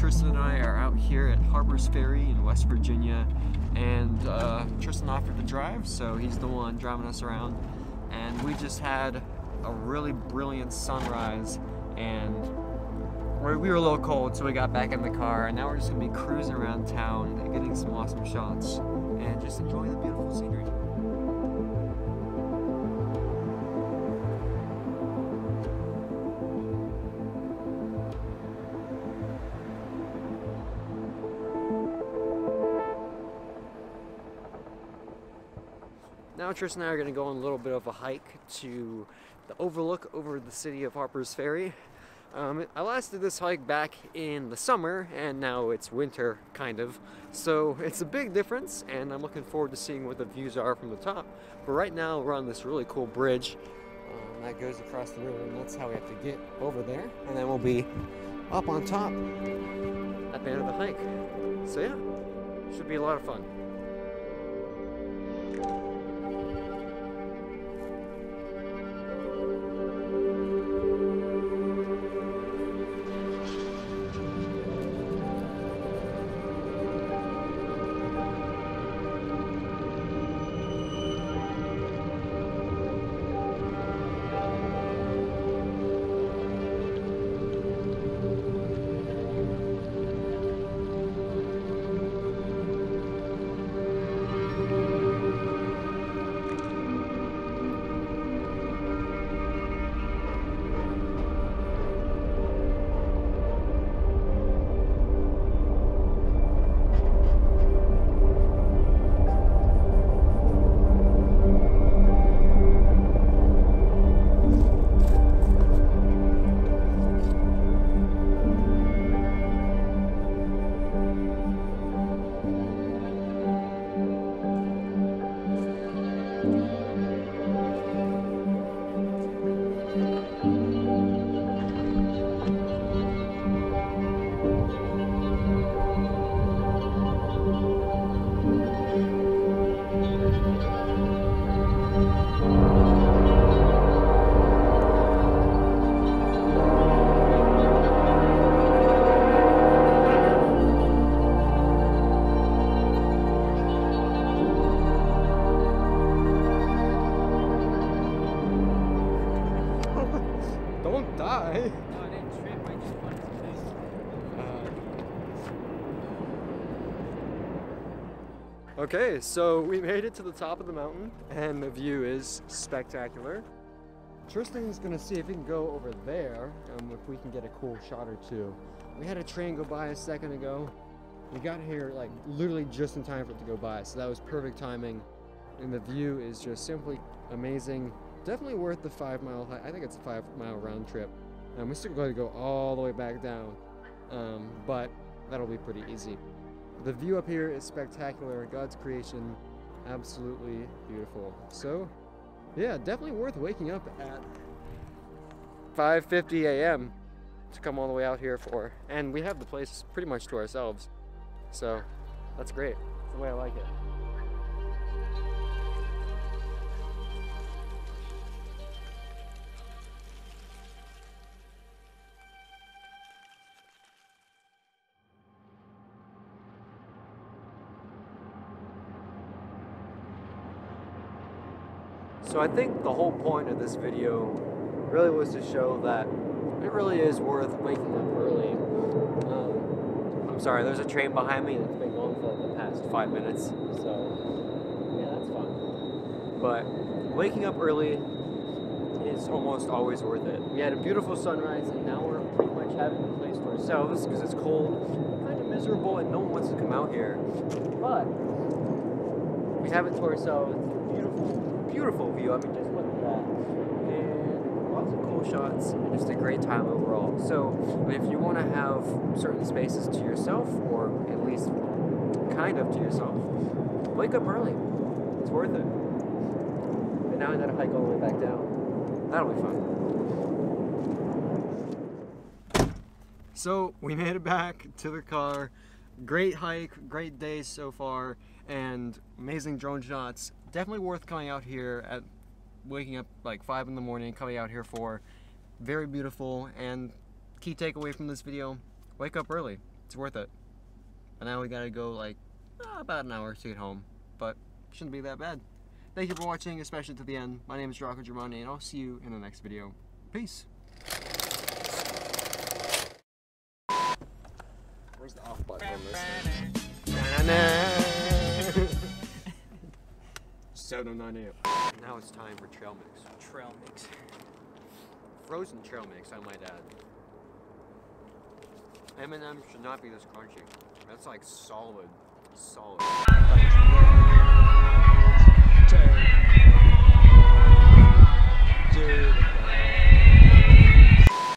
Tristan and I are out here at Harper's Ferry in West Virginia and uh, Tristan offered to drive so he's the one driving us around and we just had a really brilliant sunrise and we were a little cold so we got back in the car and now we're just gonna be cruising around town getting some awesome shots and just enjoying the beautiful scenery. Now and I are going to go on a little bit of a hike to the overlook over the city of Harper's Ferry. Um, I last did this hike back in the summer and now it's winter, kind of. So it's a big difference and I'm looking forward to seeing what the views are from the top. But right now we're on this really cool bridge um, that goes across the river and that's how we have to get over there. And then we'll be up on top at the end of the hike. So yeah, should be a lot of fun. Don't die. No, I didn't trip. I just wanted to Okay, so we made it to the top of the mountain, and the view is spectacular. Tristan's gonna see if he can go over there, um, if we can get a cool shot or two. We had a train go by a second ago. We got here like literally just in time for it to go by, so that was perfect timing. And the view is just simply amazing. Definitely worth the five mile. I think it's a five mile round trip. Um, we still got to go all the way back down, um, but that'll be pretty easy. The view up here is spectacular. God's creation, absolutely beautiful. So, yeah, definitely worth waking up at 5:50 a.m. to come all the way out here for. And we have the place pretty much to ourselves. So, that's great. That's the way I like it. So I think the whole point of this video really was to show that it really is worth waking up early. Um, I'm sorry, there's a train behind me that's been going for the past five minutes, so yeah, that's fun. But waking up early is almost always worth it. We had a beautiful sunrise, and now we're pretty much having the place to ourselves because it's cold, kind of miserable, and no one wants to come out here. But we have it to ourselves. It's beautiful, beautiful view. I mean, just look at that. And lots of cool shots, and just a great time overall. So, if you want to have certain spaces to yourself, or at least kind of to yourself, wake up early. It's worth it. And now I gotta hike all the way back down. That'll be fun. So we made it back to the car. Great hike, great day so far, and amazing drone shots. Definitely worth coming out here at waking up like five in the morning, coming out here for. Very beautiful and key takeaway from this video, wake up early. It's worth it. But now we gotta go like uh, about an hour to get home, but shouldn't be that bad. Thank you for watching, especially to the end. My name is Rocco Germani, and I'll see you in the next video. Peace. Where's the off button on this thing? 709 a.m. Now it's time for trail mix. Trail mix. Frozen trail mix, I might add. M&M should not be this crunchy. That's like solid, solid. Dude.